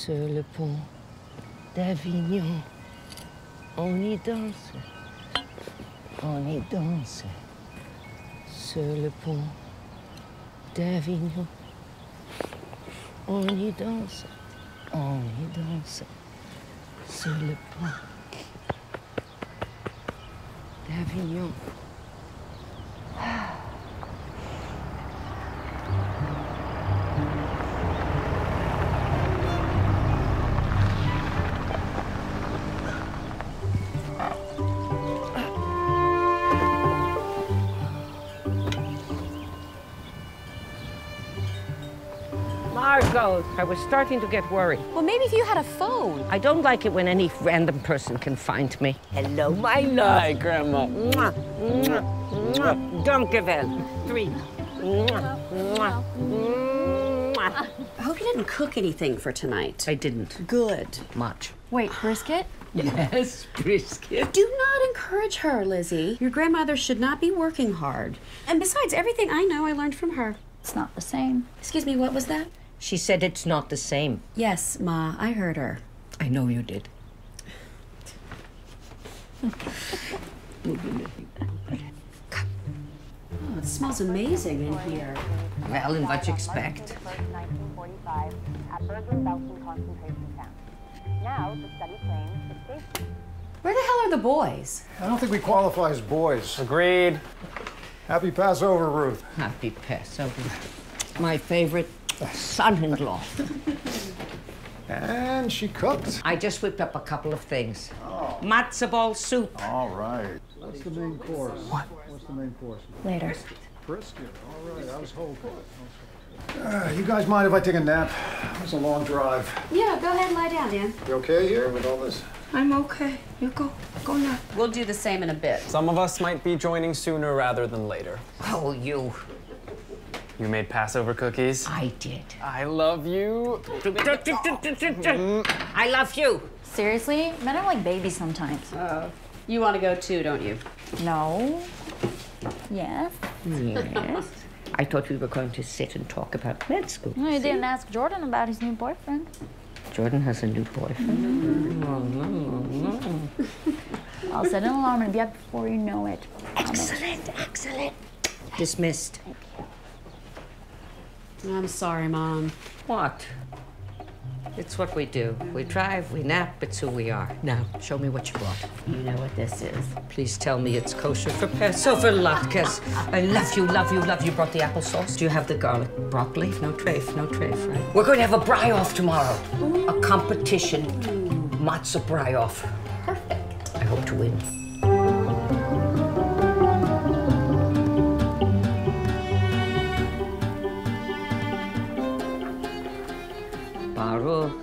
sur le pont d'Avignon. On y danse, on y danse sur le pont d'Avignon. On y danse, on y danse sur le pont d'Avignon. Margot, I was starting to get worried. Well, maybe if you had a phone. I don't like it when any random person can find me. Hello, my love. Hi, Grandma. Mwah, mwah, mwah. Dankjewel. Three. Mwah, mwah, mwah. I hope you didn't cook anything for tonight. I didn't. Good. Much. Wait, brisket? Yes, brisket. Do not encourage her, Lizzy. Your grandmother should not be working hard. And besides, everything I know I learned from her. It's not the same. Excuse me, what was that? She said it's not the same. Yes, Ma, I heard her. I know you did. Oh, it smells amazing in here. Well, and what you expect. 1945 at Bergen-Belsen concentration camp. Now, the study claims the safety Where the hell are the boys? I don't think we qualify as boys. Agreed. Happy Passover, Ruth. Happy Passover. My favorite son-in-law. And she cooked. I just whipped up a couple of things. Matzo ball soup. All right. What's the main course? What? What's the main course? Later. Brisket. All right, I was hoping. Uh, you guys mind if I take a nap? It was a long drive. Yeah, go ahead and lie down, Dan. You okay here with all this? I'm okay. You go. Go now. We'll do the same in a bit. Some of us might be joining sooner rather than later. Oh, you. You made Passover cookies. I did. I love you. I love you. Seriously? Men are like babies sometimes. Oh. You want to go too, don't you? No. Yes. Yes. I thought we were going to sit and talk about med school. No, you didn't ask Jordan about his new boyfriend. Jordan has a new boyfriend. I'll set an alarm and be up before you know it. Excellent, excellent. Dismissed. I'm sorry, Mom. What? It's what we do. We drive, we nap, it's who we are. Now, show me what you brought. You know what this is. Please tell me it's kosher for Passover latkes. I love you, love you, love you. Brought the applesauce. Do you have the garlic broccoli? No treif, no treif, right? We're going to have a brei-off tomorrow. A competition. Matzah brei-off. Perfect. I hope to win.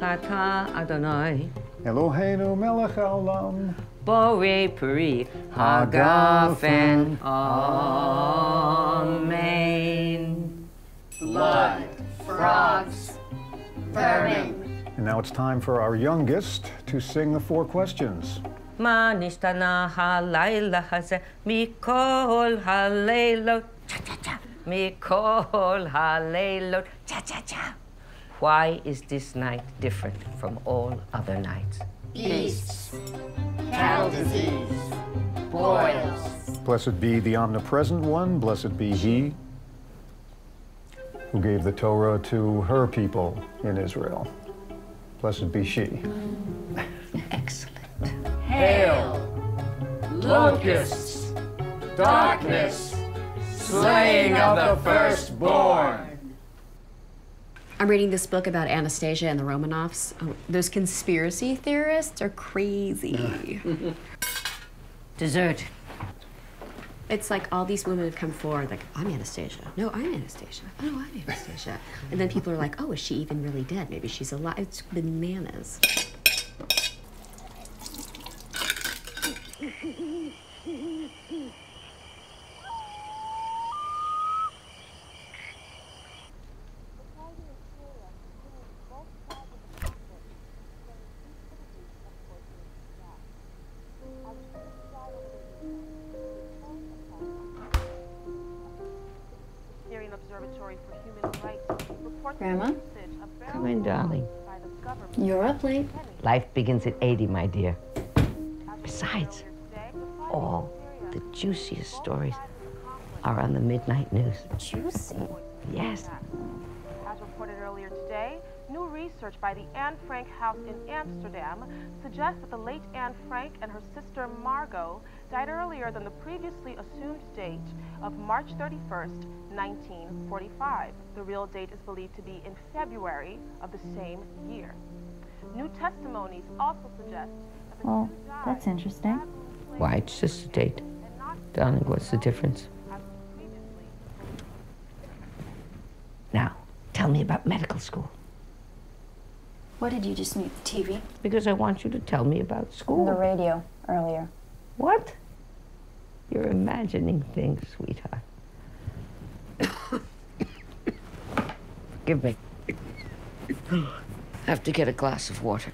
Baruch atah Adonai. Eloheinu melech haolam. Borei Peri Hagafen. Amen. And now it's time for our youngest to sing the four questions. Ma nishtana halayla hazeh mikol haleilot cha cha cha mikol haleilot cha cha cha. Why is this night different from all other nights? Beasts, cow disease, boils. Blessed be the omnipresent one, blessed be he who gave the Torah to her people in Israel. Blessed be she. Excellent. Hail, locusts, darkness, slaying of the firstborn. I'm reading this book about Anastasia and the Romanovs. Oh, those conspiracy theorists are crazy. Dessert. it's like all these women have come forward, like, I'm Anastasia. No, I'm Anastasia. Oh, I'm Anastasia. And then people are like, oh, is she even really dead? Maybe she's alive. It's bananas. Grandma? the usage of Come in, darling. You're up late. Life begins at 80, my dear. Besides, all the juiciest stories are on the midnight news. Juicy. Yes. Research by the Anne Frank House in Amsterdam suggests that the late Anne Frank and her sister Margot died earlier than the previously assumed date of March 31st, 1945. The real date is believed to be in February of the same year. New testimonies also suggest that the Well, two oh, that's interesting. Why, it's just a date. Darling, what's the difference? Now, tell me about medical school. What did you just mute The TV? Because I want you to tell me about school. The radio earlier. What? You're imagining things, sweetheart. Give me. Have to get a glass of water.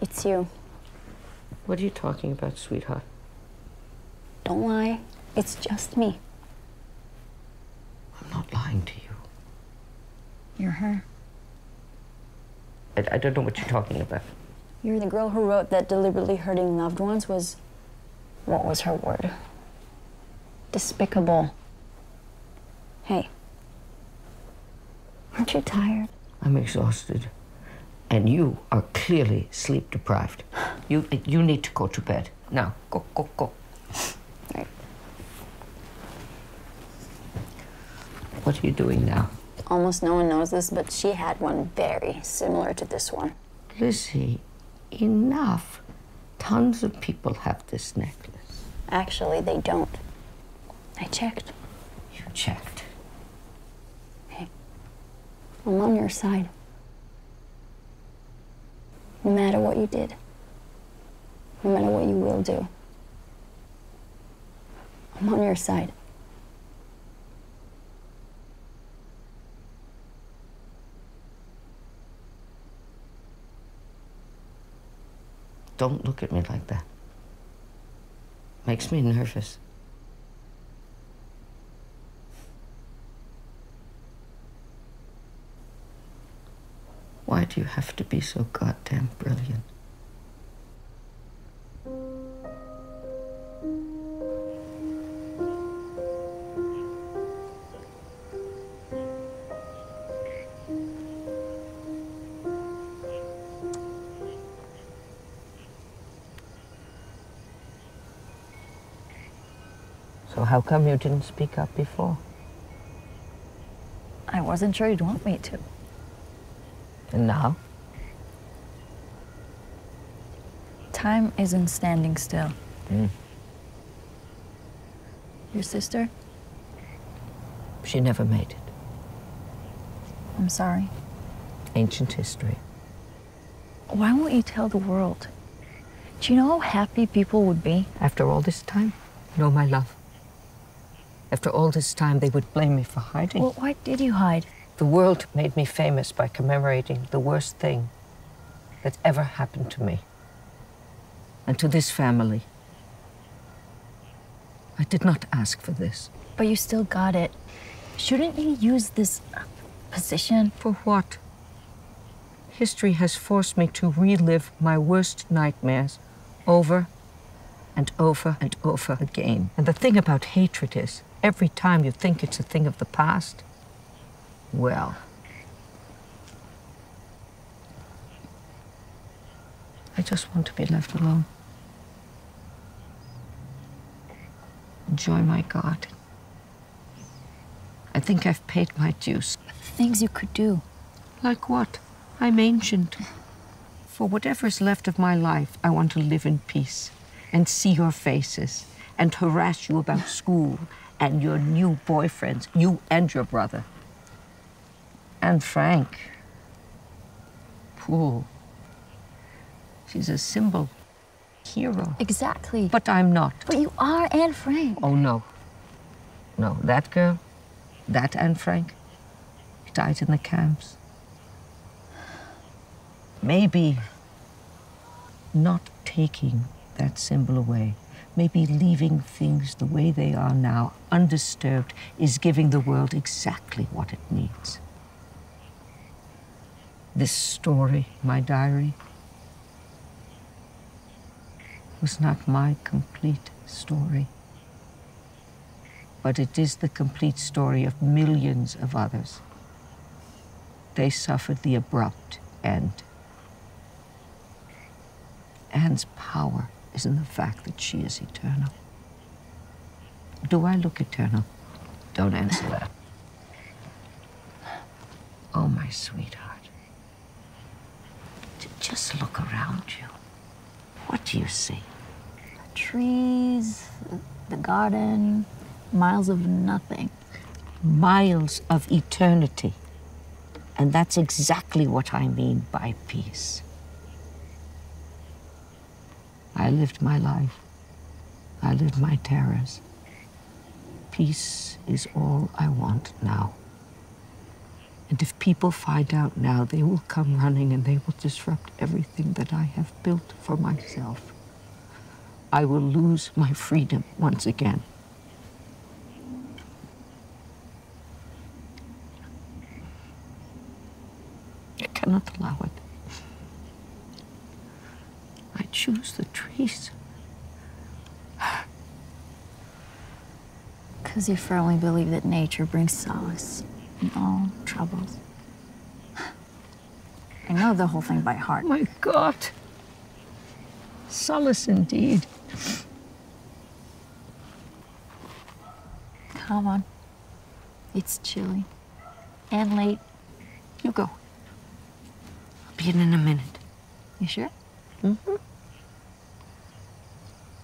It's you. What are you talking about, sweetheart? Don't lie. It's just me. I'm lying to you. You're her. I, I don't know what you're talking about. You're the girl who wrote that deliberately hurting loved ones was. What was her word? Despicable. Hey. Aren't you tired? I'm exhausted. And you are clearly sleep deprived. You, you need to go to bed. Now, go, go, go. What are you doing now? Almost no one knows this, but she had one very similar to this one. Lizzy, enough. Tons of people have this necklace. Actually, they don't. I checked. You checked. I'm on your side. No matter what you did, no matter what you will do, I'm on your side. Don't look at me like that. Makes me nervous. Why do you have to be so goddamn brilliant? So how come you didn't speak up before? I wasn't sure you'd want me to. And now? Time isn't standing still. Mm. Your sister? She never made it. I'm sorry. Ancient history. Why won't you tell the world? Do you know how happy people would be? After all this time? No, my love. After all this time, they would blame me for hiding. Well, why did you hide? The world made me famous by commemorating the worst thing that ever happened to me and to this family. I did not ask for this. But you still got it. Shouldn't you use this position? For what? History has forced me to relive my worst nightmares over and over and over again. And the thing about hatred is, every time you think it's a thing of the past, well, I just want to be left alone. Enjoy my garden. I think I've paid my dues. Things you could do. Like what? I'm ancient. For whatever is left of my life, I want to live in peace and see your faces and harass you about school and your new boyfriends, you and your brother. Anne Frank. Poor. She's a symbol, hero. Exactly. But I'm not. But you are Anne Frank. Oh, no. No, that girl, that Anne Frank, died in the camps. Maybe not taking that symbol away Maybe leaving things the way they are now, undisturbed, is giving the world exactly what it needs. This story, my diary, was not my complete story. But it is the complete story of millions of others. They suffered the abrupt end. Anne's power is in the fact that she is eternal. Do I look eternal? Don't answer that. Oh, my sweetheart. Just look around you. What do you see? Trees, the garden, miles of nothing. Miles of eternity. And that's exactly what I mean by peace. I lived my life. I lived my terrors. Peace is all I want now. And if people find out now, they will come running and they will disrupt everything that I have built for myself. I will lose my freedom once again. I cannot allow it. I choose the trees. Because you firmly believe that nature brings solace in all troubles. I know the whole thing by heart. My God. Solace indeed. Come on. It's chilly and late. You go. I'll be in in a minute. You sure? Mm-hmm.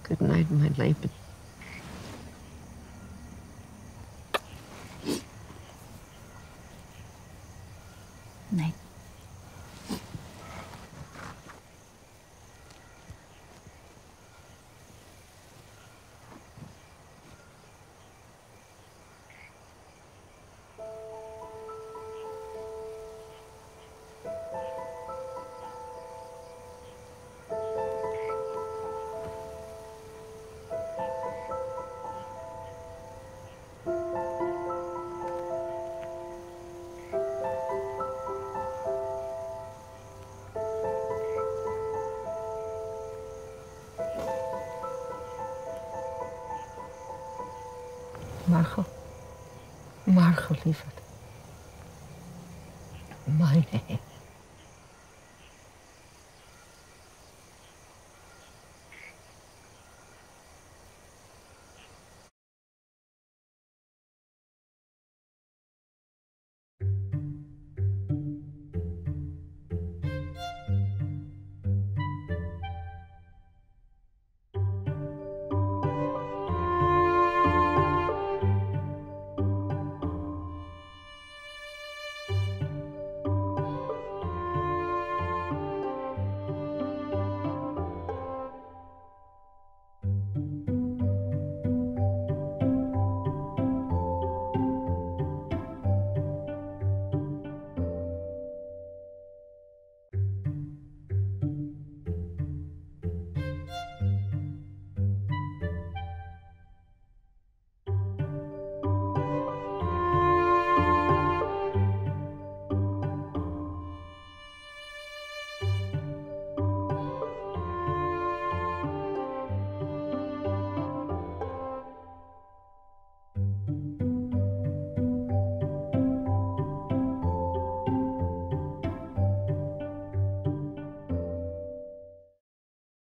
Good night, my Laban. Margot. Margot, lieverd.